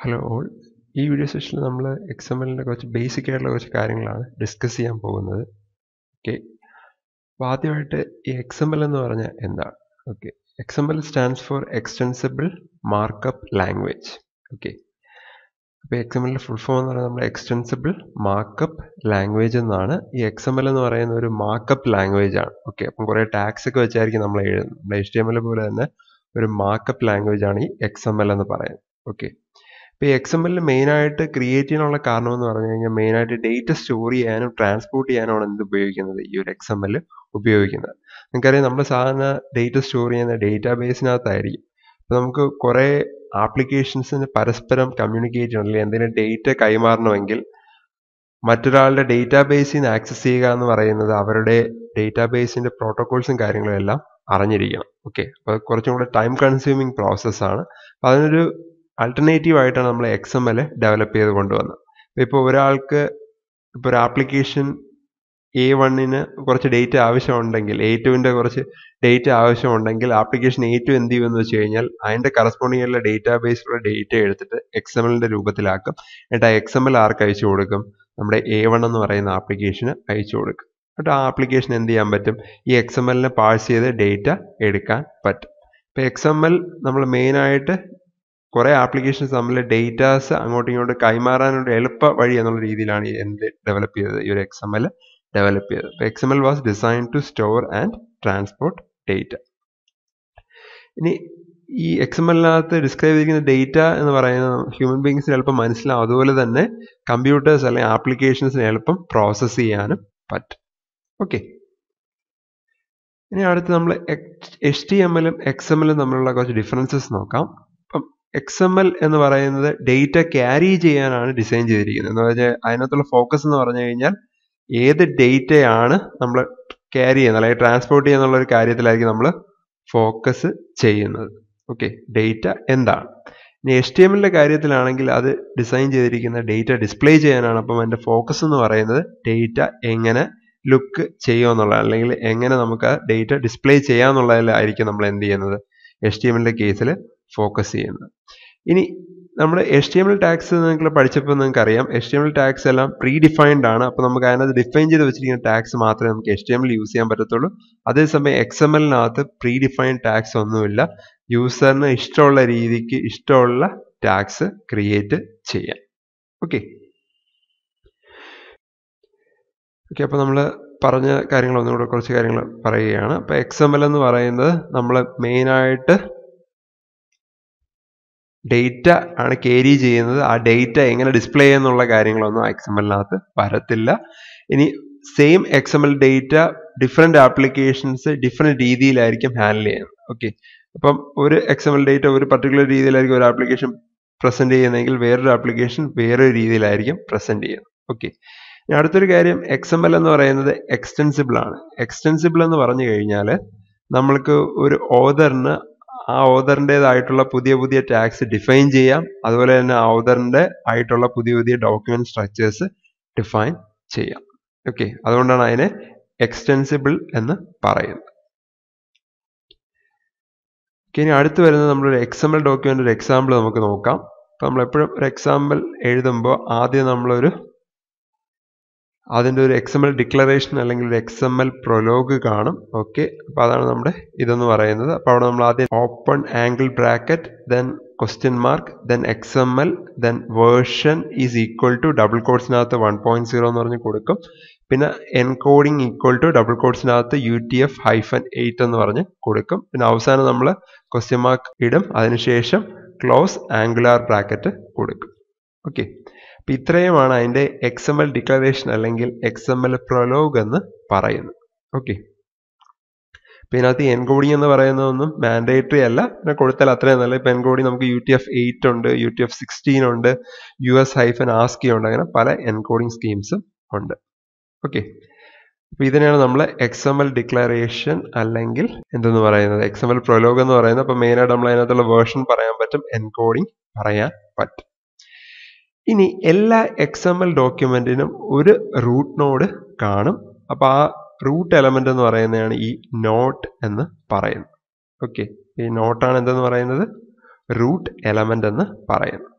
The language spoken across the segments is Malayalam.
ഹലോ ഓൾ ഈ വീഡിയോ സെഷനിൽ നമ്മൾ എക്സ് എം എല്ലിന്റെ കുറച്ച് ബേസിക് ആയിട്ടുള്ള കുറച്ച് കാര്യങ്ങളാണ് ഡിസ്കസ് ചെയ്യാൻ പോകുന്നത്. ഓക്കെ അപ്പോൾ ആദ്യമായിട്ട് ഈ എക്സ് എം എൽ എന്ന് പറഞ്ഞാൽ എന്താണ്? Okay X M L stands for extensible markup language okay അപ്പോൾ എക്സ് എം എല്ലിന്റെ ഫുൾ ഫോം എന്ന് പറയുന്നത് നമ്മൾ എക്സ്റ്റെൻസിബിൾ മാർക്കപ്പ് ലാംഗ്വേജ് എന്നാണ്. ഈ എക്സ് എം എൽ എന്ന് പറയുന്ന ഒരു മാർക്കപ്പ് ലാംഗ്വേജ് ആണ്. ഓക്കെ അപ്പം കുറേ ടാക്സ് ഒക്കെ വെച്ചായിരിക്കും നമ്മൾ എഴുതുന്നത്. നമ്മൾ എച്ച് ടി എം എൽ പോലെ തന്നെ ഒരു മാർക്കപ്പ് ലാംഗ്വേജ് ആണ് ഈ എക്സ് എം എൽ എന്ന് പറയുന്നത്. ഓക്കെ ഇപ്പോൾ എക്സ് എം എല്ലിൽ മെയിനായിട്ട് ക്രിയേറ്റ് ചെയ്യാനുള്ള കാരണം എന്ന് പറഞ്ഞു കഴിഞ്ഞാൽ മെയിനായിട്ട് ഡേറ്റ സ്റ്റോർ ചെയ്യാനും ട്രാൻസ്പോർട്ട് ചെയ്യാനുമാണ് എന്ത് ഉപയോഗിക്കുന്നത് ഈ ഒരു എക്സ് എം എൽ ഉപയോഗിക്കുന്നത്. നിങ്ങൾക്കറിയാം നമ്മൾ സാധാരണ ഡേറ്റ സ്റ്റോർ ചെയ്യുന്ന ഡേറ്റാ ബേസിനകത്തായിരിക്കും അപ്പോൾ നമുക്ക് കുറേ ആപ്ലിക്കേഷൻസിന് പരസ്പരം കമ്മ്യൂണിക്കേറ്റ് ചെയ്യണം. അല്ലെങ്കിൽ എന്തെങ്കിലും ഡേറ്റ കൈമാറണമെങ്കിൽ മറ്റൊരാളുടെ ഡേറ്റാ ബേസിൽ നിന്ന് ആക്സസ് ചെയ്യുക എന്ന് പറയുന്നത് അവരുടെ ഡേറ്റാ ബേസിന്റെ പ്രോട്ടോകോൾസും കാര്യങ്ങളും എല്ലാം അറിഞ്ഞിരിക്കണം. ഓക്കെ അപ്പോൾ കുറച്ചും കൂടെ ടൈം കൺസ്യൂമിങ് പ്രോസസ്സാണ് അപ്പോൾ അതിനൊരു ആൾട്ടർനേറ്റീവ് ആയിട്ടാണ് നമ്മൾ എക്സ് എം എൽ ഡെവലപ്പ് ചെയ്ത് കൊണ്ടുവന്നത്. ഇപ്പോൾ ഒരാൾക്ക് ഇപ്പോൾ ഒരു ആപ്ലിക്കേഷൻ എ വണ്ണിന് കുറച്ച് ഡേറ്റ ആവശ്യമുണ്ടെങ്കിൽ എ ടുവിന്റെ കുറച്ച് ഡേറ്റ ആവശ്യമുണ്ടെങ്കിൽ ആപ്ലിക്കേഷൻ എ ടു എന്ത് ചെയ്യുമെന്ന് വെച്ച് കഴിഞ്ഞാൽ അതിന്റെ കറസ്പോണ്ടിങ് ആയിട്ടുള്ള ഡേറ്റാ ബേസിലുള്ള ഡേറ്റ എടുത്തിട്ട് എക്സ് എം എല്ലിന്റെ രൂപത്തിലാക്കും. എന്നിട്ട് ആ എക്സ് എം എൽ ആർക്ക് അയച്ചു കൊടുക്കും? നമ്മുടെ എ വൺ എന്ന് പറയുന്ന ആപ്ലിക്കേഷന് അയച്ചു കൊടുക്കും. എന്നിട്ട് ആ ആപ്ലിക്കേഷൻ എന്ത് ചെയ്യാൻ പറ്റും? ഈ എക്സ് എം എല്ലിനെ പാഴ്സ് ചെയ്ത് ഡേറ്റ എടുക്കാൻ പറ്റും. ഇപ്പോൾ എക്സ് എം എൽ നമ്മൾ മെയിനായിട്ട് കുറേ ആപ്ലിക്കേഷൻസ് തമ്മിൽ ഡേറ്റാസ് അങ്ങോട്ടും ഇങ്ങോട്ടും കൈമാറാനുള്ള എളുപ്പ വഴി എന്നുള്ള രീതിയിലാണ് എന്ത് ഡെവലപ്പ് ചെയ്തത് ഈ ഒരു എക്സ് എം എൽ ഡെവലപ്പ് ചെയ്തത്. അപ്പോൾ X M L was design to store and transport data ഇനി ഈ എക്സ് എം എല്ലിനകത്ത് ഡിസ്ക്രൈബ് ചെയ്തിരിക്കുന്ന ഡേറ്റ എന്ന് പറയുന്നത് ഹ്യൂമൻ ബീങ്സിന് എളുപ്പം മനസ്സിലാവും. അതുപോലെ തന്നെ കമ്പ്യൂട്ടേഴ്സ് അല്ലെങ്കിൽ ആപ്ലിക്കേഷൻസിന് എളുപ്പം പ്രോസസ്സ് ചെയ്യാനും പറ്റും. ഓക്കെ ഇനി അടുത്ത് നമ്മൾ എച്ച് ടി എം എല്ലും എക്സ് എം എല്ലും തമ്മിലുള്ള കുറച്ച് ഡിഫറൻസസ് നോക്കാം. എക്സ് എം എൽ എന്ന് പറയുന്നത് ഡേറ്റ ക്യാരി ചെയ്യാനാണ് ഡിസൈൻ ചെയ്തിരിക്കുന്നത്. എന്ന് വെച്ചാൽ അതിനകത്തുള്ള ഫോക്കസ് എന്ന് പറഞ്ഞു കഴിഞ്ഞാൽ ഏത് ഡേറ്റയാണ് നമ്മൾ ക്യാരി ചെയ്യുന്നത്? അല്ലെങ്കിൽ ട്രാൻസ്പോർട്ട് ചെയ്യുന്നുള്ള ഒരു കാര്യത്തിലായിരിക്കും നമ്മൾ ഫോക്കസ് ചെയ്യുന്നത്. ഓക്കെ ഡേറ്റ എന്താണ്? ഇനി എച്ച് ടി എമ്മിന്റെ കാര്യത്തിലാണെങ്കിൽ അത് ഡിസൈൻ ചെയ്തിരിക്കുന്ന ഡേറ്റ ഡിസ്പ്ലേ ചെയ്യാനാണ്. അപ്പം അതിന്റെ ഫോക്കസ് എന്ന് പറയുന്നത് ഡേറ്റ എങ്ങനെ ലുക്ക് ചെയ്യുമെന്നുള്ള അല്ലെങ്കിൽ എങ്ങനെ നമുക്ക് ഡേറ്റ ഡിസ്പ്ലേ ചെയ്യാമെന്നുള്ളതിലായിരിക്കും നമ്മൾ എന്ത് ചെയ്യുന്നത്? എച്ച് ടി എമ്മിന്റെ കേസിൽ ഫോക്കസ് ചെയ്യുന്നത്. ഇനി നമ്മൾ H T M L tags നിങ്ങൾ പഠിച്ചപ്പോൾ നിങ്ങൾക്ക് അറിയാം H T M L tags എല്ലാം പ്രീ ഡിഫൈൻഡ് ആണ്. അപ്പോൾ നമുക്ക് അതിനകത്ത് ഡിഫൈൻ ചെയ്ത് വെച്ചിരിക്കുന്ന ടാക്സ് മാത്രമേ നമുക്ക് H T M L use ചെയ്യാൻ പറ്റത്തുള്ളൂ. അതേസമയം എക്സ് എം എല്ലിനകത്ത് പ്രീ ഡിഫൈൻഡ് ടാക്സ് ഒന്നുമില്ല. യൂസറിന് ഇഷ്ടമുള്ള രീതിക്ക് ഇഷ്ടമുള്ള ടാക്സ് ക്രിയേറ്റ് ചെയ്യാം. ഓക്കെ ഓക്കെ അപ്പോൾ നമ്മൾ പറഞ്ഞ കാര്യങ്ങൾ ഒന്നുകൂടെ കുറച്ച് കാര്യങ്ങൾ പറയുകയാണ്. അപ്പോൾ എക്സ് എം എൽ എന്ന് പറയുന്നത് നമ്മൾ മെയിനായിട്ട് ഡേറ്റ ആണ് കേരി ചെയ്യുന്നത്. ആ ഡേറ്റ എങ്ങനെ ഡിസ്പ്ലേ ചെയ്യുന്നുള്ള കാര്യങ്ങളൊന്നും എക്സ് വരത്തില്ല. ഇനി same X data different applications different രീതിയിലായിരിക്കും ഹാൻഡിൽ ചെയ്യുന്നത്. ഓക്കെ അപ്പം ഒരു എക്സ് ഡേറ്റ ഒരു പർട്ടിക്കുലർ രീതിയിലായിരിക്കും ഒരു ആപ്ലിക്കേഷൻ പ്രസന്റ് ചെയ്യുന്നതെങ്കിൽ വേറൊരു ആപ്ലിക്കേഷൻ വേറൊരു രീതിയിലായിരിക്കും പ്രസന്റ് ചെയ്യുന്നത്. ഓക്കെ അടുത്തൊരു കാര്യം എക്സ് എന്ന് പറയുന്നത് എക്സ്റ്റെൻസിബിൾ ആണ്. എക്സ്റ്റെൻസിബിൾ എന്ന് പറഞ്ഞു കഴിഞ്ഞാൽ നമ്മൾക്ക് ഒരു ഓദറിന് ആ ഓദറിന്റെതായിട്ടുള്ള പുതിയ പുതിയ ടാക്സ് ഡിഫൈൻ ചെയ്യാം. അതുപോലെ തന്നെ ആ ആയിട്ടുള്ള പുതിയ പുതിയ ഡോക്യുമെന്റ് സ്ട്രക്ചേഴ്സ് ഡിഫൈൻ ചെയ്യാം. ഓക്കെ അതുകൊണ്ടാണ് അതിനെ എക്സ്റ്റെൻസിബിൾ എന്ന് പറയുന്നത്. ഇനി അടുത്ത് വരുന്നത് നമ്മളൊരു എക്സാമ്പിൾ ഡോക്യുമെന്റ് ഒരു എക്സാമ്പിൾ നമുക്ക് നോക്കാം. അപ്പോൾ നമ്മൾ എപ്പോഴും ഒരു എക്സാമ്പിൾ എഴുതുമ്പോൾ ആദ്യം നമ്മളൊരു അതിന്റെ ഒരു എക്സ് എം എൽ ഡിക്ലറേഷൻ അല്ലെങ്കിൽ ഒരു എക്സ് എം എൽ പ്രൊലോഗ് കാണും. ഓക്കെ അപ്പോൾ അതാണ് നമ്മുടെ ഇതെന്ന് പറയുന്നത്. അപ്പോൾ അവിടെ നമ്മൾ ആദ്യം open angle bracket then question mark then X M L then version is equal to double കോഡ്സിനകത്ത് one point zero എന്ന് പറഞ്ഞ് കൊടുക്കും. പിന്നെ encoding equal to double കോഡ്സിനകത്ത് U T F hyphen eight എന്ന് പറഞ്ഞ് കൊടുക്കും. പിന്നെ അവസാനം നമ്മൾ ക്വസ്റ്റ്യൻ മാർക്ക് ഇടും. അതിനുശേഷം ക്ലോസ് ആംഗുലാർ ബ്രാക്കറ്റ് കൊടുക്കും. ഓക്കെ അപ്പം ഇത്രയുമാണ് അതിന്റെ എക്സ് എം എൽ ഡിക്ലറേഷൻ അല്ലെങ്കിൽ എക്സ് എം എൽ പ്രൊലോഗ് എന്ന് പറയുന്നത്. ഓക്കെ പിന്നെ ഇതിനകത്ത് എൻകോഡിങ് എന്ന് പറയുന്നതൊന്നും മാൻഡേറ്ററി അല്ല. പിന്നെ കൊടുത്താൽ അത്രയും നല്ല ഇപ്പം എൻകോഡിങ് നമുക്ക് യു ടി എഫ് എയ്റ്റ് ഉണ്ട് യു ടി എഫ് സിക്സ്റ്റീൻ ഉണ്ട് യു എസ് ഹൈഫൻ ആസ്കി ഉണ്ട്. അങ്ങനെ പല എൻകോഡിങ് സ്കീംസും ഉണ്ട്. ഓക്കെ അപ്പൊ ഇതിനെയാണ് നമ്മൾ എക്സ് എം എൽ ഡിക്ലറേഷൻ അല്ലെങ്കിൽ എന്തെന്ന് പറയുന്നത്? എക്സ് എം എൽ പ്രൊലോഗ് എന്ന് പറയുന്നത്. അപ്പൊ മെയിനായിട്ട് നമ്മൾ അതിനകത്തുള്ള വേർഷൻ പറയാൻ പറ്റും എൻകോഡിങ് പറയാൻ പറ്റും. ഇനി എല്ലാ എക്സ് എം എൽ ഡോക്യുമെന്റിനും ഒരു റൂട്ട് നോഡ് കാണും. അപ്പോൾ ആ റൂട്ട് എലമെന്റ് എന്ന് പറയുന്നതാണ് ഈ നോട്ട് എന്ന് പറയുന്നത്. ഓക്കെ ഈ നോട്ടാണ് എന്തെന്ന് പറയുന്നത്? റൂട്ട് എലമെന്റ് എന്ന് പറയുന്നത്.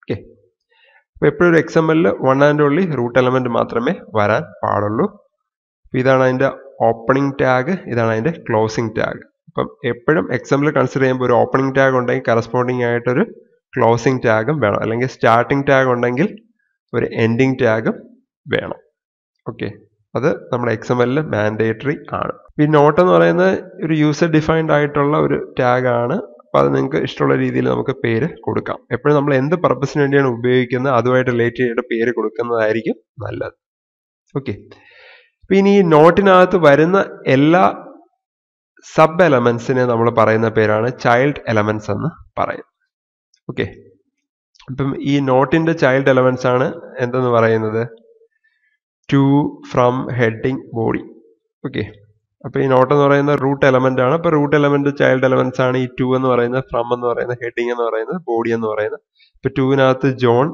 ഓക്കെ അപ്പോൾ എപ്പോഴും ഒരു എക്സ് എം എല്ലിൽ one and only root element മാത്രമേ വരാൻ പാടുള്ളൂ. ഇതാണ് അതിന്റെ ഓപ്പണിംഗ് ടാഗ് ഇതാണ് അതിന്റെ ക്ലോസിംഗ് ടാഗ് അപ്പം എപ്പോഴും എക്സ് എമ്മിൽ കൺസിഡർ ചെയ്യുമ്പോൾ ഒരു ഓപ്പണിംഗ് ടാഗ് ഉണ്ടെങ്കിൽ കറസ്പോണ്ടിങ് ആയിട്ടൊരു ക്ലോസിംഗ് ടാഗും വേണം. അല്ലെങ്കിൽ സ്റ്റാർട്ടിംഗ് ടാഗ് ഉണ്ടെങ്കിൽ ഒരു എൻഡിങ് ടാഗും വേണം. ഓക്കെ അത് നമ്മുടെ എക്സ് എം എല്ലിൽ മാൻഡേറ്ററി ആണ്. ഈ നോട്ട് എന്ന് പറയുന്നത് ഒരു യൂസർ ഡിഫൈൻഡ് ആയിട്ടുള്ള ഒരു ടാഗ് ആണ്. അപ്പോൾ അത് നിങ്ങൾക്ക് ഇഷ്ടമുള്ള രീതിയിൽ നമുക്ക് പേര് കൊടുക്കാം. എപ്പോഴും നമ്മൾ എന്ത് പർപ്പസിന് വേണ്ടിയാണ് ഉപയോഗിക്കുന്നത് അതുമായിട്ട് റിലേറ്റ് ചെയ്തിട്ട് പേര് കൊടുക്കുന്നതായിരിക്കും നല്ലത്. ഓക്കെ അപ്പം ഇനി ഈ നോട്ടിനകത്ത് വരുന്ന എല്ലാ സബ് എലമെൻസിനെ നമ്മൾ പറയുന്ന പേരാണ് ചൈൽഡ് എലമെൻസ് എന്ന് പറയും ഓക്കെ അപ്പം ഈ നോട്ടിന്റെ ചൈൽഡ് എലമെന്റ്സ് ആണ് എന്തെന്ന് പറയുന്നത്? To from heading body okay അപ്പോൾ ഈ നോട്ട് എന്ന് പറയുന്ന റൂട്ട് എലമെന്റ് ആണ്. അപ്പോൾ റൂട്ട് എലമെന്റ് ചൈൽഡ് എലമെന്റ്സ് ആണ് ഈ ടു എന്ന് പറയുന്നത്. ഫ്രം എന്ന് പറയുന്നത് ഹെഡിങ് എന്ന് പറയുന്നത് ബോഡി എന്ന് പറയുന്നത്. ഇപ്പൊ ടുവിനകത്ത് ജോൺ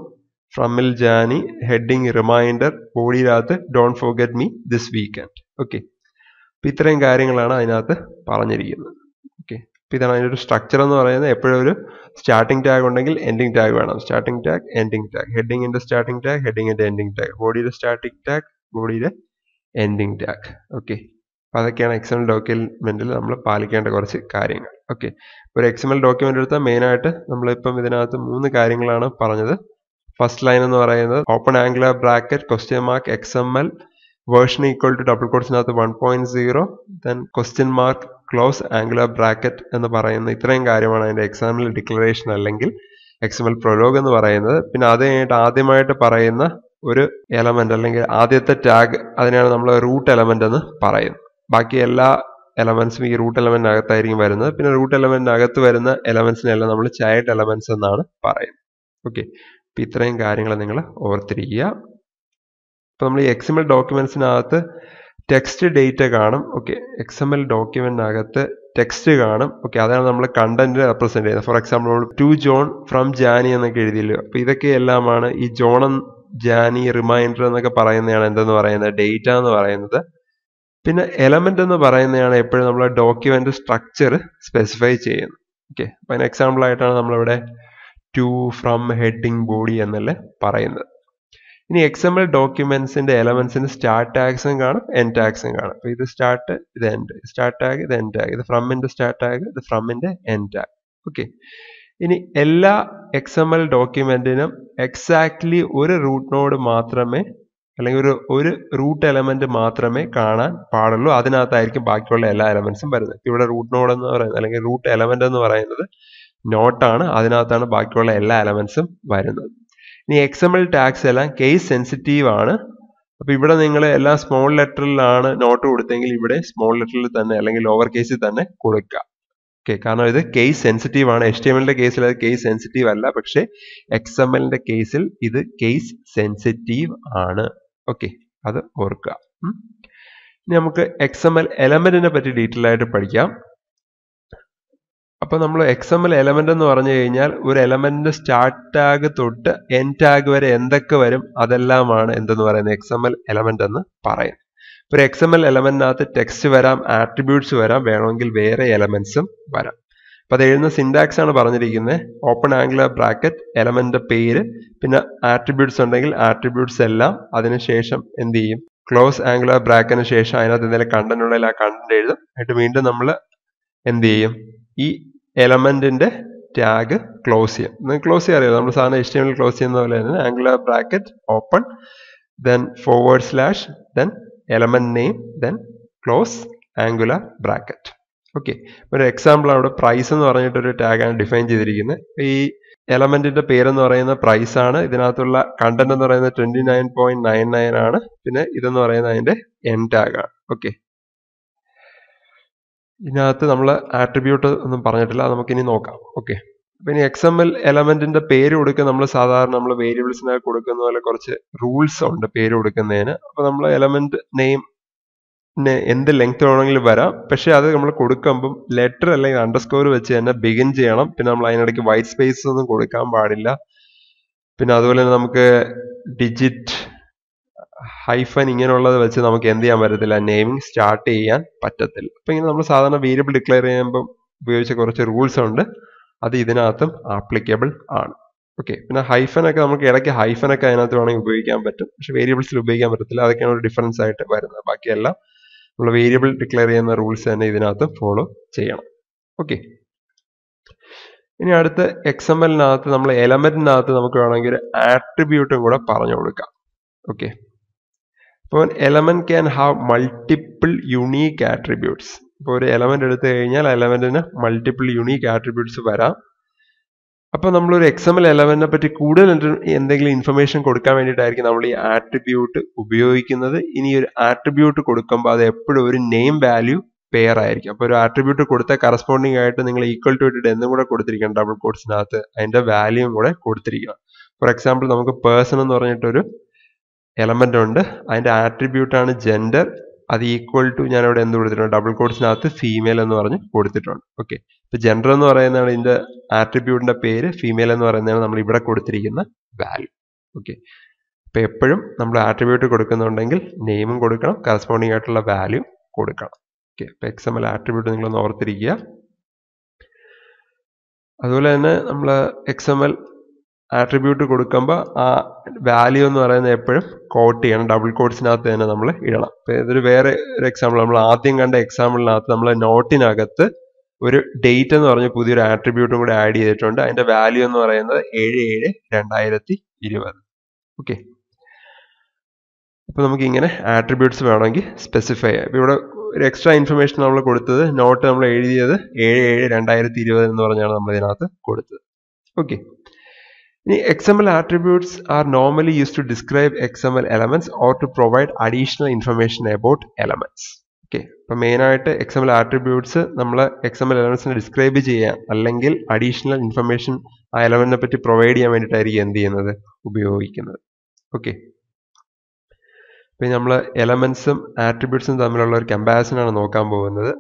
ഫ്രമിൽ Jani heading reminder ബോഡിയിനകത്ത് don't forget me this weekend okay അപ്പം ഇത്രയും കാര്യങ്ങളാണ് അതിനകത്ത് പറഞ്ഞിരിക്കുന്നത്. ഓക്കെ ഇതാണ് അതിന്റെ ഒരു സ്ട്രക്ചർ എന്ന് പറയുന്നത്. എപ്പോഴും ഒരു സ്റ്റാർട്ടിംഗ് ടാഗ് ഉണ്ടെങ്കിൽ എൻഡിങ് ടാഗ് വേണം. സ്റ്റാർട്ടിംഗ് ടാഗ് എൻഡിങ് ടാഗ് ഹെഡിങ്ങിന്റെ സ്റ്റാർട്ടിംഗ് ടാഗ് ഹെഡിങ്ങിന്റെ എൻഡിങ് ടാഗ് ബോഡിയുടെ സ്റ്റാർട്ടിംഗ് ടാഗ് ബോഡിയുടെ എൻഡിങ് ടാഗ് ഓക്കെ അപ്പോൾ അതൊക്കെയാണ് എക്സ് എൽ ഡോക്യുമെന്റിൽ നമ്മൾ പാലിക്കേണ്ട കുറച്ച് കാര്യങ്ങൾ. ഓക്കെ ഒരു എക്സ് എം എൽ ഡോക്യുമെന്റ് എടുത്താൽ മെയിനായിട്ട് നമ്മളിപ്പം ഇതിനകത്ത് മൂന്ന് കാര്യങ്ങളാണ് പറഞ്ഞത്. ഫസ്റ്റ് ലൈൻ എന്ന് പറയുന്നത് open angular bracket question mark X M L version equal to double കോഡ്സിനകത്ത് one point zero then question mark close angular bracket എന്ന് പറയുന്ന ഇത്രയും കാര്യമാണ് അതിന്റെ എക്സാമിൽ ഡിക്ലറേഷൻ അല്ലെങ്കിൽ എക്സാമിൽ പ്രൊലോഗ് എന്ന് പറയുന്നത്. പിന്നെ അത് കഴിഞ്ഞിട്ട് ആദ്യമായിട്ട് പറയുന്ന ഒരു എലമെന്റ് അല്ലെങ്കിൽ ആദ്യത്തെ ടാഗ് അതിനാണ് നമ്മൾ റൂട്ട് എലമെന്റ് എന്ന് പറയുന്നത്. ബാക്കി എല്ലാ എലമെന്റ്സും ഈ റൂട്ട് എലമെന്റിനകത്തായിരിക്കും വരുന്നത്. പിന്നെ റൂട്ട് എലമെന്റിനകത്ത് വരുന്ന എലമെന്റ്സിനെല്ലാം നമ്മൾ ചൈൽഡ് എലമെന്റ്സ് എന്നാണ് പറയുന്നത്. ഓക്കെ അപ്പം ഇത്രയും കാര്യങ്ങൾ നിങ്ങൾ ഓർത്തിരിക്കുക. അപ്പോൾ നമ്മൾ ഈ എക്സിമൽ ഡോക്യുമെന്റ്സിനകത്ത് ടെക്സ്റ്റ് ഡേറ്റ കാണും. ഓക്കെ എക്സ് എം എൽ ഡോക്യുമെന്റിനകത്ത് ടെക്സ്റ്റ് കാണും. ഓക്കെ അതാണ് നമ്മൾ കണ്ടന്റ് റെപ്രസെന്റ് ചെയ്യുന്നത്. ഫോർ എക്സാമ്പിൾ നമ്മൾ ടു ജോൺ ഫ്രം ജാനി എന്നൊക്കെ എഴുതിയില്ലോ. അപ്പോൾ ഇതൊക്കെ എല്ലാമാണ് ഈ ജോൺ ജാനി റിമൈൻഡർ എന്നൊക്കെ പറയുന്നതാണ് എന്തെന്ന് പറയുന്നത്? ഡേറ്റ എന്ന് പറയുന്നത്. പിന്നെ എലമെന്റ് എന്ന് പറയുന്നതാണ് എപ്പോഴും നമ്മൾ ഡോക്യുമെന്റ് സ്ട്രക്ചർ സ്പെസിഫൈ ചെയ്യുന്നത്. ഓക്കെ അപ്പൊ അതിന് എക്സാമ്പിൾ ആയിട്ടാണ് നമ്മളിവിടെ ടു ഫ്രം ഹെഡിങ് ബോഡി എന്നല്ലേ പറയുന്നത്. ഇനി എക്സ് എം എൽ ഡോക്യുമെന്റ്സിന്റെ എലമെന്റ്സിന് സ്റ്റാർട്ട് ടാഗ്സും കാണും എൻ ടാഗ്സും കാണും. അപ്പോൾ ഇത് സ്റ്റാർട്ട് ഇത് എൻഡ് സ്റ്റാർട്ട് ടാഗ് ഇത് എൻ ടാഗ് ഇത് ഫ്രമിന്റെ സ്റ്റാർട്ട് ടാഗ് ഇത് ഫ്രമിന്റെ എൻ ടാഗ് ഓക്കെ ഇനി എല്ലാ എക്സ് എം എൽ ഡോക്യുമെന്റിനും എക്സാക്ട്ലി ഒരു റൂട്ട് നോഡ് മാത്രമേ അല്ലെങ്കിൽ ഒരു ഒരു റൂട്ട് എലമെന്റ് മാത്രമേ കാണാൻ പാടുള്ളൂ. അതിനകത്തായിരിക്കും ബാക്കിയുള്ള എല്ലാ എലമെന്റ്സും വരുന്നത്. ഇവിടെ റൂട്ട് നോഡ് എന്ന് പറയുന്നത് അല്ലെങ്കിൽ റൂട്ട് എലമെന്റ് എന്ന് പറയുന്നത് നോട്ടാണ് അതിനകത്താണ് ബാക്കിയുള്ള എല്ലാ എലമെന്റ്സും വരുന്നത്. ഇനി എക്സ് എം എൽ ടാക്സ് എല്ലാം കേസ് സെൻസിറ്റീവ് ആണ്. അപ്പൊ ഇവിടെ നിങ്ങൾ എല്ലാം സ്മോൾ ലെറ്ററിലാണ് നോട്ട് കൊടുത്തെങ്കിൽ ഇവിടെ സ്മോൾ ലെറ്ററിൽ തന്നെ അല്ലെങ്കിൽ ലോവർ കേസിൽ തന്നെ കൊടുക്കുക. ഓക്കെ കാരണം ഇത് കേസ് സെൻസിറ്റീവ് ആണ്. എച്ച് ടി എം എല്ലിന്റെ കേസിൽ അത് കേസ് സെൻസിറ്റീവ് അല്ല. പക്ഷെ എക്സ് എം എല്ലിന്റെ കേസിൽ ഇത് കേസ് സെൻസിറ്റീവ് ആണ്. ഓക്കെ അത് ഓർക്കുക. ഇനി നമുക്ക് എക്സ് എം എൽ എലമെന്റിനെ പറ്റി ഡീറ്റെയിൽ ആയിട്ട് പഠിക്കാം. അപ്പൊ നമ്മൾ എക്സ് എം എൽ എലമെന്റ് എന്ന് പറഞ്ഞു കഴിഞ്ഞാൽ ഒരു എലമെന്റിന്റെ സ്റ്റാർട്ട് ടാഗ് തൊട്ട് എൻ ടാഗ് വരെ എന്തൊക്കെ വരും അതെല്ലാമാണ് എന്തെന്ന് പറയുന്നത് എക്സ് എം എൽ എലമെന്റ് എന്ന് പറയും ഒരു എക്സ് എം എൽ എലമെന്റിനകത്ത് ടെക്സ്റ്റ് വരാം ആട്രിബ്യൂട്ട്സ് വരാം വേണമെങ്കിൽ വേറെ എലമെന്റ്സും വരാം. അപ്പൊ അത് എഴുതുന്ന സിൻഡാക്സ് ആണ് പറഞ്ഞിരിക്കുന്നത്. ഓപ്പൺ ആംഗുലർ ബ്രാക്കറ്റ് എലമെന്റ് പേര് പിന്നെ ആട്രിബ്യൂട്ട്സ് ഉണ്ടെങ്കിൽ ആട്രിബ്യൂട്ട്സ് എല്ലാം അതിനുശേഷം എന്ത് ചെയ്യും? ക്ലോസ് ആംഗുലർ ബ്രാക്കറ്റിന് ശേഷം അതിനകത്ത് എന്തെങ്കിലും കണ്ടന്റ് ഉണ്ടെങ്കിൽ ആ കണ്ടന്റ് എഴുതും. എന്നിട്ട് വീണ്ടും നമ്മൾ എന്ത് ചെയ്യും? ഈ എലമെന്റിന്റെ ടാഗ് ക്ലോസ് ചെയ്യാം. ക്ലോസ് ചെയ്യാൻ അറിയാം. നമ്മൾ സാധാരണ എച്ച് ടി എമ്മിൽ ക്ലോസ് ചെയ്യുന്ന പോലെ തന്നെ angular bracket open then forward slash then element name then close angular bracket okay ഒരു എക്സാമ്പിൾ അവിടെ പ്രൈസ് എന്ന് പറഞ്ഞിട്ട് പറഞ്ഞിട്ടൊരു ടാഗാണ് ഡിഫൈൻ ചെയ്തിരിക്കുന്നത്. ഈ എലമെന്റിന്റെ പേരെന്ന് പറയുന്ന പ്രൈസ് ആണ്. ഇതിനകത്തുള്ള കണ്ടന്റ് എന്ന് പറയുന്നത് twenty nine point nine nine ആണ്. പിന്നെ ഇതെന്ന് പറയുന്നത് അതിന്റെ എൻ ടാഗ് ആണ്. ഓക്കെ ഇതിനകത്ത് നമ്മൾ ആട്രിബ്യൂട്ട് ഒന്നും പറഞ്ഞിട്ടില്ല. നമുക്കിനി നോക്കാം. ഓക്കെ അപ്പം ഇനി എക്സ് എം എൽ എലമെന്റിന്റെ പേര് കൊടുക്കുക നമ്മൾ സാധാരണ നമ്മൾ വേരിയബിൾസിനെ കൊടുക്കുന്ന പോലെ കുറച്ച് റൂൾസ് ഉണ്ട് പേര് കൊടുക്കുന്നതിന്. അപ്പൊ നമ്മൾ എലമെന്റ് നെയിം എന്ത് ലെങ്ത് വേണമെങ്കിലും വരാം. പക്ഷേ അത് നമ്മൾ കൊടുക്കുമ്പം ലെറ്റർ അല്ലെങ്കിൽ അണ്ടർസ്കോർ വെച്ച് തന്നെ ബിഗിൻ ചെയ്യണം. പിന്നെ നമ്മൾ അതിനിടയ്ക്ക് വൈറ്റ് സ്പേസ് ഒന്നും കൊടുക്കാൻ പാടില്ല. പിന്നെ അതുപോലെ തന്നെ നമുക്ക് ഡിജിറ്റ് ഹൈഫൻ ഇങ്ങനെയുള്ളത് വെച്ച് നമുക്ക് എന്ത് ചെയ്യാൻ പറ്റത്തില്ല? നെയിമിംഗ് സ്റ്റാർട്ട് ചെയ്യാൻ പറ്റത്തില്ല. അപ്പം ഇങ്ങനെ നമ്മൾ സാധാരണ വേരിയബിൾ ഡിക്ലെയർ ചെയ്യുമ്പോൾ ഉപയോഗിച്ച കുറച്ച് റൂൾസ് ഉണ്ട്. അത് ഇതിനകത്തും ആപ്ലിക്കബിൾ ആണ്. ഓക്കെ പിന്നെ ഹൈഫൻ ഒക്കെ നമുക്ക് ഇടയ്ക്ക് ഹൈഫൻ ഒക്കെ അതിനകത്ത് വേണമെങ്കിൽ ഉപയോഗിക്കാൻ പറ്റും. പക്ഷെ വേരിയബിൾസിൽ ഉപയോഗിക്കാൻ പറ്റത്തില്ല. അതൊക്കെയാണ് ഒരു ഡിഫറൻസ് ആയിട്ട് വരുന്നത്. ബാക്കിയെല്ലാം നമ്മൾ വേരിയബിൾ ഡിക്ലെയർ ചെയ്യുന്ന റൂൾസ് തന്നെ ഇതിനകത്ത് ഫോളോ ചെയ്യണം. ഓക്കെ ഇനി അടുത്ത് എക്സ് എം എല്ലിനകത്ത് നമ്മൾ എലമെന്റിനകത്ത് നമുക്ക് വേണമെങ്കിൽ ഒരു ആട്രിബ്യൂട്ടും കൂടെ പറഞ്ഞു കൊടുക്കാം. ഓക്കെ അപ്പോൾ element can have multiple unique attributes ഇപ്പോൾ ഒരു എലമെന്റ് എടുത്തു കഴിഞ്ഞാൽ എലമെന്റിന് മൾട്ടിപ്പിൾ യുണീക്ക് ആട്രിബ്യൂട്ട്സ് വരാം. അപ്പോൾ നമ്മളൊരു എക്സ് എം എൽ എലമെന്റിനെ പറ്റി കൂടുതൽ എന്തെങ്കിലും ഇൻഫർമേഷൻ കൊടുക്കാൻ വേണ്ടിയിട്ടായിരിക്കും നമ്മൾ ഈ ആട്രിബ്യൂട്ട് ഉപയോഗിക്കുന്നത്. ഇനി ഒരു ആട്രിബ്യൂട്ട് കൊടുക്കുമ്പോൾ അത് എപ്പോഴും ഒരു നെയിം വാല്യൂ പെയർ ആയിരിക്കും. അപ്പോൾ ഒരു ആട്രിബ്യൂട്ട് കൊടുത്ത കറസ്പോണ്ടിങ് ആയിട്ട് നിങ്ങൾ ഈക്വൽ ടു ഇട്ടിട്ട് എന്നും കൂടെ കൊടുത്തിരിക്കണം. ഡബിൾ കോഡ്സിനകത്ത് അതിന്റെ വാല്യൂം കൂടെ കൊടുത്തിരിക്കണം. ഫോർ എക്സാമ്പിൾ നമുക്ക് പേഴ്സൺ എന്ന് പറഞ്ഞിട്ടൊരു എലമെന്റ് ഉണ്ട്. അതിന്റെ ആട്രിബ്യൂട്ടാണ് ജെൻഡർ അത് ഈക്വൽ ടു ഞാൻ ഇവിടെ എന്ത് കൊടുത്തിട്ടുണ്ട്? ഡബിൾ കോഡ്സിനകത്ത് ഫീമെയിൽ എന്ന് പറഞ്ഞ് കൊടുത്തിട്ടുണ്ട്. ഓക്കെ ഇപ്പൊ ജെൻഡർ എന്ന് പറയുന്നതാണ് ഇതിന്റെ ആട്രിബ്യൂട്ടിന്റെ പേര്. ഫീമെയിൽ എന്ന് പറയുന്നതാണ് നമ്മൾ ഇവിടെ കൊടുത്തിരിക്കുന്ന വാല്യൂ ഓക്കെ ഇപ്പൊ എപ്പോഴും നമ്മൾ ആട്രിബ്യൂട്ട് കൊടുക്കുന്നുണ്ടെങ്കിൽ നെയിമും കൊടുക്കണം. കറസ്പോണ്ടിങ് ആയിട്ടുള്ള വാല്യൂ കൊടുക്കണം. ഓക്കെ ഇപ്പൊ എക്സ് എം എൽ ആട്രിബ്യൂട്ട് നിങ്ങളൊന്ന് ഓർത്തിരിക്കുക. അതുപോലെ തന്നെ നമ്മൾ എക്സ് എം എൽ ആട്രിബ്യൂട്ട് കൊടുക്കുമ്പോൾ ആ വാല്യൂ എന്ന് പറയുന്നത് എപ്പോഴും കോട്ട് ചെയ്യണം. ഡബിൾ കോട്ട്സിനകത്ത് തന്നെ നമ്മൾ ഇടണം. ഇതൊരു വേറെ ഒരു എക്സാമ്പിൾ നമ്മൾ ആദ്യം കണ്ട എക്സാമ്പിളിനകത്ത് നമ്മൾ നോട്ടിനകത്ത് ഒരു ഡേറ്റ് എന്ന് പറഞ്ഞ പുതിയൊരു ആട്രിബ്യൂട്ടും കൂടെ ആഡ് ചെയ്തിട്ടുണ്ട്. അതിന്റെ വാല്യൂ എന്ന് പറയുന്നത് ഏഴ് ഏഴ് രണ്ടായിരത്തി ഇരുപത്. ഓക്കെ അപ്പോൾ നമുക്ക് ഇങ്ങനെ ആട്രിബ്യൂട്ട്സ് വേണമെങ്കിൽ സ്പെസിഫൈ ചെയ്യാം. ഇപ്പോൾ ഇവിടെ ഒരു എക്സ്ട്രാ ഇൻഫർമേഷൻ നമ്മൾ കൊടുത്തത് നോട്ട് നമ്മൾ എഴുതിയത് ഏഴ് ഏഴ് രണ്ടായിരത്തി ഇരുപത് എന്ന് പറഞ്ഞാണ് നമ്മൾ ഇതിനകത്ത് കൊടുത്തത്. Okay are normally use to describe X M L elements or to provide additional information about elements okay അപ്പൊ മെയിൻ ആയിട്ട് എക്സ് എം എൽ ആട്രിബ്യൂട്ട്സ് നമ്മൾ എക്സ് എം എൽ ഡിസ്ക്രൈബ് ചെയ്യാൻ അല്ലെങ്കിൽ അഡീഷണൽ ഇൻഫർമേഷൻ ആ എലമെന്റിനെ പറ്റി പ്രൊവൈഡ് ചെയ്യാൻ വേണ്ടിയിട്ടായിരിക്കും എന്ത് ചെയ്യുന്നത്? ഉപയോഗിക്കുന്നത്. ഓക്കെ ഇപ്പം നമ്മൾ എലമെന്റ്സും ആട്രിബ്യൂട്ട്സും തമ്മിലുള്ള ഒരു കമ്പാരിസൺ ആണ് നോക്കാൻ പോകുന്നത്.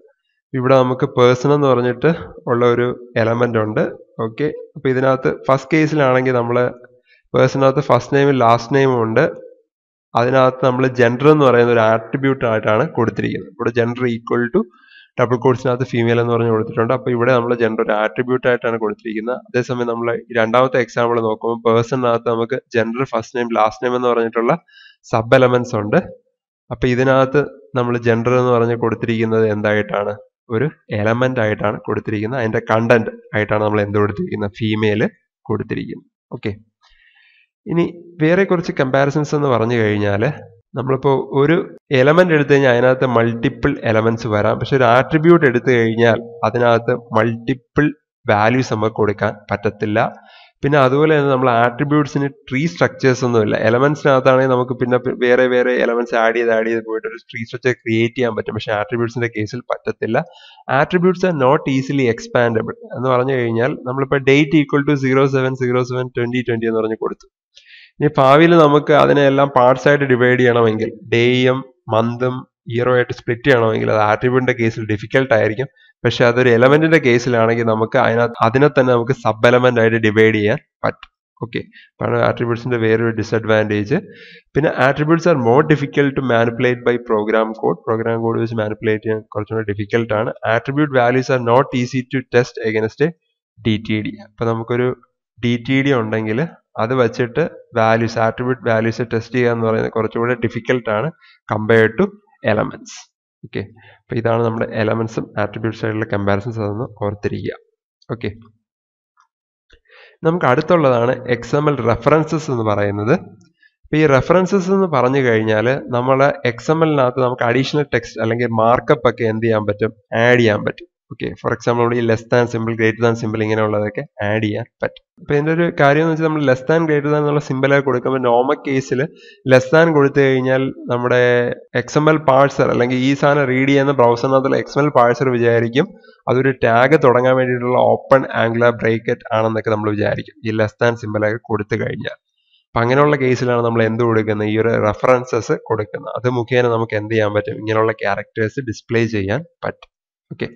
ഇവിടെ നമുക്ക് പേഴ്സൺ എന്ന് പറഞ്ഞിട്ട് ഉള്ള ഒരു എലമെന്റ് ഉണ്ട്. ഓക്കെ അപ്പൊ ഇതിനകത്ത് ഫസ്റ്റ് കേസിലാണെങ്കിൽ നമ്മൾ പേഴ്സണകത്ത് ഫസ്റ്റ് നെയിമും ലാസ്റ്റ് നെയിമും ഉണ്ട്. അതിനകത്ത് നമ്മൾ ജെൻഡർ എന്ന് പറയുന്ന ഒരു ആട്രിബ്യൂട്ട് ആയിട്ടാണ് കൊടുത്തിരിക്കുന്നത്. ഇവിടെ ജെൻഡർ ഈക്വൽ ടു ഡബിൾ കോഡ്സിനകത്ത് ഫീമെയിൽ എന്ന് പറഞ്ഞ് കൊടുത്തിട്ടുണ്ട്. അപ്പോൾ ഇവിടെ നമ്മൾ ജെൻഡർ ഒരു ആട്രിബ്യൂട്ട് ആയിട്ടാണ് കൊടുത്തിരിക്കുന്നത്. അതേസമയം നമ്മൾ രണ്ടാമത്തെ എക്സാമ്പിൾ നോക്കുമ്പോൾ പേഴ്സണിനകത്ത് നമുക്ക് gender first name last name എന്ന് പറഞ്ഞിട്ടുള്ള സബ് എലമെന്റ്സ് ഉണ്ട്. അപ്പൊ ഇതിനകത്ത് നമ്മൾ ജെൻഡർ എന്ന് പറഞ്ഞ് കൊടുത്തിരിക്കുന്നത് എന്തായിട്ടാണ്? ഒരു എലമെന്റ് ആയിട്ടാണ് കൊടുത്തിരിക്കുന്നത്. അതിന്റെ കണ്ടന്റ് ആയിട്ടാണ് നമ്മൾ എന്ത് കൊടുത്തിരിക്കുന്നത്? ഫീമെയിൽ കൊടുത്തിരിക്കുന്നത്. ഓക്കെ ഇനി വേറെ കുറച്ച് കമ്പാരിസൺസ് എന്ന് പറഞ്ഞു കഴിഞ്ഞാൽ നമ്മളിപ്പോൾ ഒരു എലമെന്റ് എടുത്തു കഴിഞ്ഞാൽ അതിനകത്ത് മൾട്ടിപ്പിൾ എലമെന്റ്സ് വരാം. പക്ഷെ ഒരു ആട്രിബ്യൂട്ട് എടുത്തു കഴിഞ്ഞാൽ അതിനകത്ത് മൾട്ടിപ്പിൾ വാല്യൂസ് നമുക്ക് കൊടുക്കാൻ പറ്റത്തില്ല. പിന്നെ അതുപോലെ തന്നെ നമ്മൾ ആട്രിബ്യൂട്ട്സിന് ട്രീ സ്ട്രക്ചേഴ്സ് ഒന്നുമില്ല എലമെന്റ്സിനകത്താണെങ്കിൽ നമുക്ക് പിന്നെ വേറെ വേറെ എലമെന്റ്സ് ആഡ് ചെയ്ത് ആഡ് ചെയ്ത് പോയിട്ട് ഒരു ട്രീ സ്ട്രക്ചർ ക്രിയേറ്റ് ചെയ്യാൻ പറ്റും. പക്ഷേ ആട്രിബ്യൂട്ട്സിന്റെ കേസിൽ പറ്റത്തില്ല. Attributes are not easily expandable എന്ന് പറഞ്ഞു കഴിഞ്ഞാൽ നമ്മളിപ്പോൾ date equal to zero seven zero seven twenty twenty എന്ന് പറഞ്ഞ് കൊടുത്തു. ഇനി ഭാവിയിൽ നമുക്ക് അതിനെല്ലാം പാർട്സ് ആയിട്ട് ഡിവൈഡ് ചെയ്യണമെങ്കിൽ ഡേയും മന്തും ഇയറും ആയിട്ട് സ്പ്ലിറ്റ് ചെയ്യണമെങ്കിൽ അത് ആട്രിബ്യൂട്ടിന്റെ കേസിൽ ഡിഫിക്കൽട്ട് ആയിരിക്കും പക്ഷെ അതൊരു എലമെന്റിന്റെ കേസിലാണെങ്കിൽ നമുക്ക് അതിനകത്ത് അതിനെ തന്നെ നമുക്ക് സബ് എലമെന്റ് ആയിട്ട് ഡിവൈഡ് ചെയ്യാൻ പറ്റും. ഓക്കെ അതാണ് ആട്രിബ്യൂട്ട്സിന്റെ വേറൊരു ഡിസഡ്വാന്റേജ് പിന്നെ attributes are more difficult to manipulate by program code program code വെച്ച് മാനിപ്പുലേറ്റ് ചെയ്യാൻ കുറച്ചുകൂടി ഡിഫിക്കൽട്ട് ആണ്. Attribute values are not easy to test against D T D അപ്പൊ നമുക്കൊരു ഡി ടി ഡി ഉണ്ടെങ്കിൽ അത് വെച്ചിട്ട് വാല്യൂസ് ആട്രിബ്യൂട്ട് വാല്യൂസ് ടെസ്റ്റ് ചെയ്യുക എന്ന് പറയുന്നത് കുറച്ചുകൂടെ ഡിഫിക്കൽട്ട് ആണ് കമ്പയർഡ് ടു എലമെന്റ്സ് ഓക്കെ അപ്പോൾ ഇതാണ് നമ്മുടെ എലമെന്റ്സും ആട്രിബ്യൂട്ട്സ് ആയിട്ടുള്ള കമ്പാരിസൺസ് അതൊന്ന് ഓർത്തിരിക്കുക. ഓക്കെ നമുക്ക് അടുത്തുള്ളതാണ് എക്സ് റെഫറൻസസ് എന്ന് പറയുന്നത്. അപ്പോൾ ഈ റെഫറൻസസ് എന്ന് പറഞ്ഞു കഴിഞ്ഞാൽ നമ്മൾ എക്സ് നമുക്ക് അഡീഷണൽ ടെക്സ്റ്റ് അല്ലെങ്കിൽ മാർക്കപ്പ് ഒക്കെ എന്ത് ചെയ്യാൻ പറ്റും? ആഡ് ചെയ്യാൻ പറ്റും. ഓക്കെ ഫോർ എക്സാമ്പിൾ നമ്മൾ ഈ less than simple greater than simple ഇങ്ങനെയുള്ളതൊക്കെ add ചെയ്യാൻ പറ്റും. അപ്പോൾ ഇതിന്റെ ഒരു കാര്യം എന്ന് വെച്ചാൽ നമ്മൾ ലെസ് ദാൻ ഗ്രേറ്റർ ദാൻ എന്നുള്ള സിമ്പിളായി കൊടുക്കുമ്പോൾ നോമ കേസിൽ ലെസ് ദാൻ കൊടുത്തു കഴിഞ്ഞാൽ നമ്മുടെ എക്സ് എം എൽ പാഴ്സർ അല്ലെങ്കിൽ ഈ സാധനം റീഡ് ചെയ്യുന്ന ബ്രൗസറിനകത്തുള്ള എക്സ് എം എൽ പാഴ്സർ വിചാരിക്കും അതൊരു ടാഗ് തുടങ്ങാൻ വേണ്ടിയിട്ടുള്ള ഓപ്പൺ ആംഗുലർ ബ്രേക്കറ്റ് ആണെന്നൊക്കെ നമ്മൾ വിചാരിക്കും. ഈ ലെസ് ദാൻ സിമ്പിളൊക്കെ കൊടുത്തു കഴിഞ്ഞാൽ. അപ്പം അങ്ങനെയുള്ള കേസിലാണ് നമ്മൾ എന്ത് കൊടുക്കുന്നത്? ഈ ഒരു റെഫറൻസസ് കൊടുക്കുന്നത്. അത് മുഖേന നമുക്ക് എന്ത് ചെയ്യാൻ പറ്റും? ഇങ്ങനെയുള്ള ക്യാരക്ടേഴ്സ് ഡിസ്പ്ലേ ചെയ്യാൻ പറ്റും. ഓക്കെ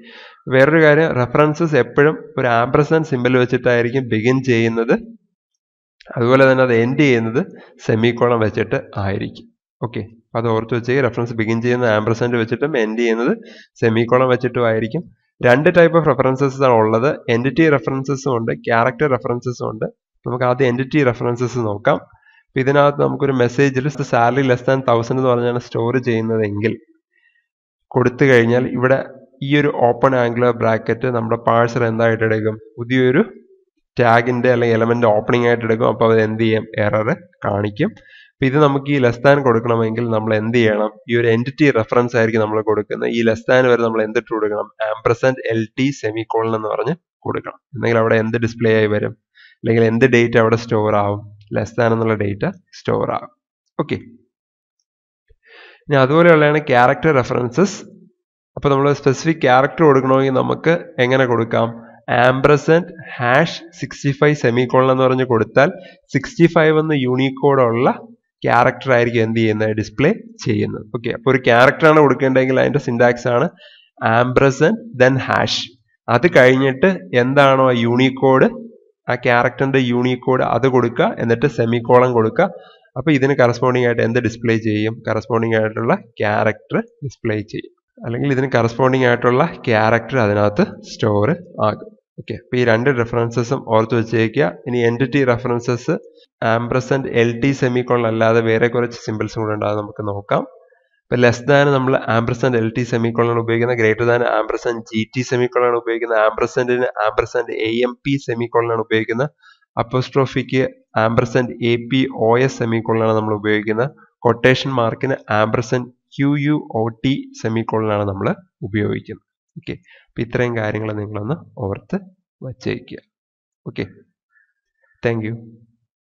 വേറൊരു കാര്യം റെഫറൻസസ് എപ്പോഴും ഒരു ആംപ്രസൻ സിമ്പിൾ വെച്ചിട്ടായിരിക്കും ബിഗിൻ ചെയ്യുന്നത്. അതുപോലെ തന്നെ അത് എൻഡ് ചെയ്യുന്നത് സെമിക്കോളം വെച്ചിട്ട് ആയിരിക്കും. ഓക്കെ അത് ഓർത്ത് വെച്ച് റെഫറൻസ് ബിഗിൻ ചെയ്യുന്ന ആംപ്രസന്റ് വെച്ചിട്ടും എൻഡ് ചെയ്യുന്നത് സെമിക്കോളം വെച്ചിട്ടും ആയിരിക്കും. രണ്ട് ടൈപ്പ് ഓഫ് റെഫറൻസസ് ആണ് ഉള്ളത്. എന്റിറ്റി റെഫറൻസസും ഉണ്ട് ക്യാരക്ടർ റെഫറൻസസും ഉണ്ട്. നമുക്ക് ആദ്യം എന്റിറ്റി റെഫറൻസസ് നോക്കാം. ഇതിനകത്ത് നമുക്കൊരു മെസ്സേജിൽ സാലറി ലെസ് ദാൻ തൗസൻഡ് എന്ന് പറഞ്ഞാണ് സ്റ്റോർ ചെയ്യുന്നതെങ്കിൽ കൊടുത്തു കഴിഞ്ഞാൽ ഇവിടെ ഈ ഒരു ഓപ്പൺ ആംഗുലർ ബ്രാക്കറ്റ് നമ്മുടെ പാഴ്സൽ എന്തായിട്ട് എടുക്കും? പുതിയൊരു ടാഗിന്റെ അല്ലെങ്കിൽ എലമെന്റ് ഓപ്പണിംഗ് ആയിട്ട് എടുക്കും. അപ്പോൾ അത് എന്ത് ചെയ്യും? എറർ കാണിക്കും. അപ്പം ഇത് നമുക്ക് ഈ ലെസ് ദാൻ കൊടുക്കണമെങ്കിൽ നമ്മൾ എന്ത് ചെയ്യണം? ഈ ഒരു എന്റിറ്റി റെഫറൻസ് ആയിരിക്കും നമ്മൾ കൊടുക്കുന്നത്. ഈ ലെസ് ദാൻ വരെ നമ്മൾ എന്തിട്ട് കൊടുക്കണം? ആംപ്രസെന്റ് എൽ ടി സെമിക്കോളൻ എന്ന് പറഞ്ഞ് കൊടുക്കണം. എന്നെങ്കിൽ അവിടെ എന്ത് ഡിസ്പ്ലേ ആയി വരും? അല്ലെങ്കിൽ എന്ത് ഡേറ്റ് അവിടെ സ്റ്റോർ ആവും? ലെസ് ദാൻ എന്നുള്ള ഡേറ്റ സ്റ്റോർ ആകും ഓക്കെ ഇനി അതുപോലെയുള്ളതാണ് ക്യാരക്ടർ റെഫറൻസസ് അപ്പോൾ നമ്മൾ സ്പെസിഫിക് ക്യാരക്ടർ കൊടുക്കണമെങ്കിൽ നമുക്ക് എങ്ങനെ കൊടുക്കാം? Ampersand hash sixty five semicolon എന്ന് പറഞ്ഞ് കൊടുത്താൽ സിക്സ്റ്റി ഫൈവ് എന്ന യൂണിക്കോഡുള്ള ക്യാരക്ടർ ആയിരിക്കും എന്ത് ചെയ്യുന്നത് ഡിസ്പ്ലേ ചെയ്യുന്നത്. ഓക്കെ അപ്പോൾ ഒരു ക്യാരക്ടറാണ് കൊടുക്കേണ്ടതെങ്കിൽ അതിന്റെ സിൻഡാക്സ് ആണ് ആംബ്രസെന്റ് ദെൻ ഹാഷ് അത് കഴിഞ്ഞിട്ട് എന്താണോ ആ യൂണിക്കോഡ് ആ ക്യാരക്ടറിന്റെ യൂണിക്കോഡ് അത് കൊടുക്കുക എന്നിട്ട് സെമിക്കോളം കൊടുക്കുക. അപ്പോൾ ഇതിന് കറസ്പോണ്ടിങ് ആയിട്ട് എന്ത് ഡിസ്പ്ലേ ചെയ്യും? കറസ്പോണ്ടിങ് ആയിട്ടുള്ള ക്യാരക്ടർ ഡിസ്പ്ലേ ചെയ്യും. അല്ലെങ്കിൽ ഇതിന് കറസ്പോണ്ടിങ് ആയിട്ടുള്ള ക്യാരക്ടർ അതിനകത്ത് സ്റ്റോർ ആകും. ഓക്കെ അപ്പോൾ ഈ രണ്ട് റെഫറൻസസും ഓർത്ത് വെച്ചേക്കുക. ഇനി entity references ampersand L T semicolon അല്ലാതെ വേറെ കുറച്ച് സിമ്പിൾസും കൂടെ ഉണ്ടാകും നമുക്ക് നോക്കാം. ഇപ്പോൾ ലെസ് ദാൻ നമ്മൾ ആംബ്രസെന്റ് എൽ ടി സെമിക്കോളാണ് ഉപയോഗിക്കുന്നത് greater than ampersand G T സെമിക്കോളാണ് ഉപയോഗിക്കുന്നത് ആംബ്രസെന്റിന് ആംബ്രസെന്റ് എ എം പി സെമിക്കോളാണ് ഉപയോഗിക്കുന്നത് അപ്പോസ്ട്രോഫിക്ക് ampersand A P O S സെമിക്കോളാണ് നമ്മൾ ഉപയോഗിക്കുന്നത് കൊട്ടേഷൻ മാർക്കിന് ampersand Q U O T സെമിക്കോളിനാണ് നമ്മൾ ഉപയോഗിക്കുന്നത്. ഓക്കെ അപ്പം ഇത്രയും കാര്യങ്ങൾ നിങ്ങളൊന്ന് ഓർത്ത് വച്ചേക്കുക. Okay thank